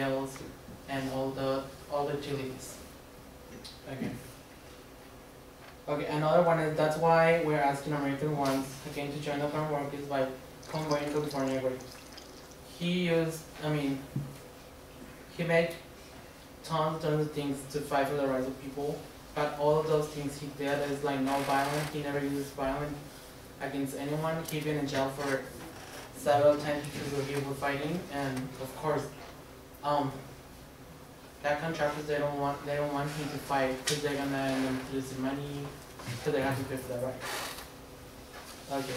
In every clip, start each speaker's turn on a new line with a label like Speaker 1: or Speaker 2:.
Speaker 1: and all the all the utilities. Okay. Okay, another one is that's why we're asking American ones again to join the farm is by convoying California grapes. He used, I mean, he made tons, tons of things to fight for the rights of people, but all of those things he did is like no violence. He never uses violence against anyone. He been in jail for several times because of people fighting, and of course, um, that contractors they don't want they don't want him to fight because they're gonna end up losing money because they have to pay for that right. Okay.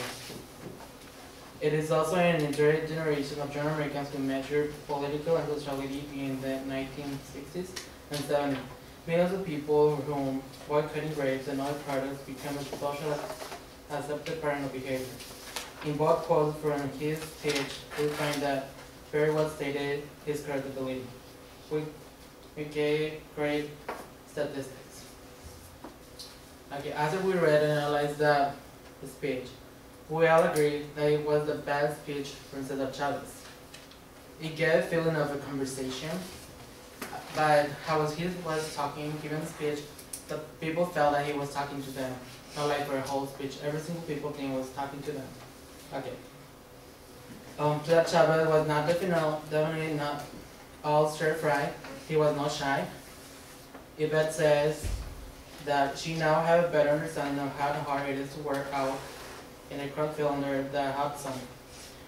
Speaker 1: It is also an entire generation of young Americans who measured political and sociality in the 1960s and 70s. Millions of people whom boycotting grapes and other products became a social accepted pattern of behavior. In both quotes from his speech, we find that very well stated his credibility. We, we gave great statistics. Okay, after we read and analyzed the, the speech, we all agreed that it was the best speech from Cesar Chavez. It gave a feeling of a conversation, but how was he was talking, giving speech, the people felt that he was talking to them, not like for a whole speech. Every single people thing was talking to them. Okay. Um, Chavez was not definitely, definitely not all stir fry. He was not shy. Yvette says that she now have a better understanding of how hard it is to work out in a crowd field under the hot sun.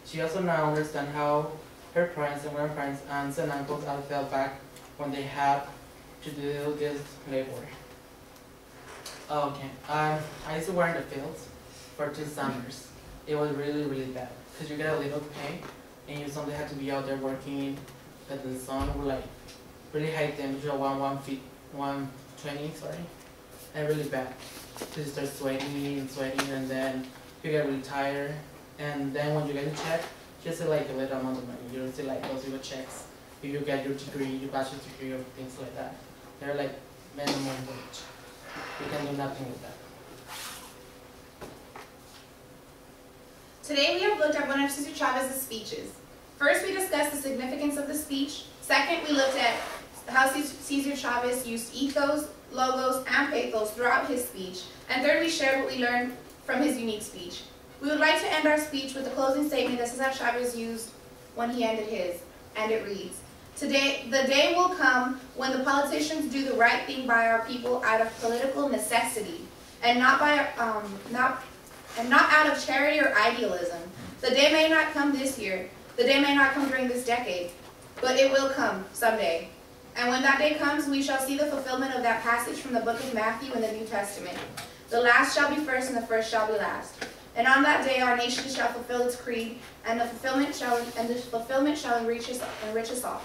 Speaker 1: She also now understands how her parents and grandparents, aunts and uncles all felt back when they had to do this labor. Okay, um, I used to work in the fields for two summers. It was really, really bad because you get a little pay and you suddenly have to be out there working at the sun with like really high temperature, one one feet, one twenty, sorry, and really bad. Because you start sweating and sweating, and then you get really tired, and then when you get a check, just say like a little amount of money. You don't see like those little checks. If you get your degree, your bachelor's degree, or things like that, they're like minimum wage. You can do nothing with that.
Speaker 2: Today we have looked at one of Cesar Chavez's speeches. First, we discussed the significance of the speech. Second, we looked at how Cesar Chavez used ethos, logos, and pathos throughout his speech. And third, we shared what we learned from his unique speech. We would like to end our speech with a closing statement that Cesar Chavez used when he ended his, and it reads, Today, the day will come when the politicians do the right thing by our people out of political necessity, and not by um, not and not out of charity or idealism. The day may not come this year, the day may not come during this decade, but it will come someday. And when that day comes, we shall see the fulfillment of that passage from the book of Matthew in the New Testament. The last shall be first, and the first shall be last. And on that day our nation shall fulfill its creed, and the fulfillment shall and the fulfillment shall enrich us, enrich us all.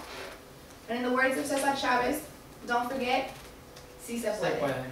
Speaker 2: And in the words of Cesar Chavez, don't forget, si
Speaker 1: se puede.